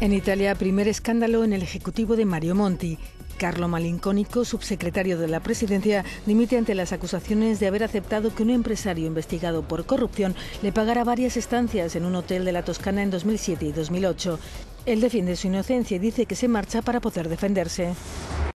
En Italia, primer escándalo en el Ejecutivo de Mario Monti. Carlo Malincónico, subsecretario de la Presidencia, dimite ante las acusaciones de haber aceptado que un empresario investigado por corrupción le pagara varias estancias en un hotel de la Toscana en 2007 y 2008. Él defiende su inocencia y dice que se marcha para poder defenderse.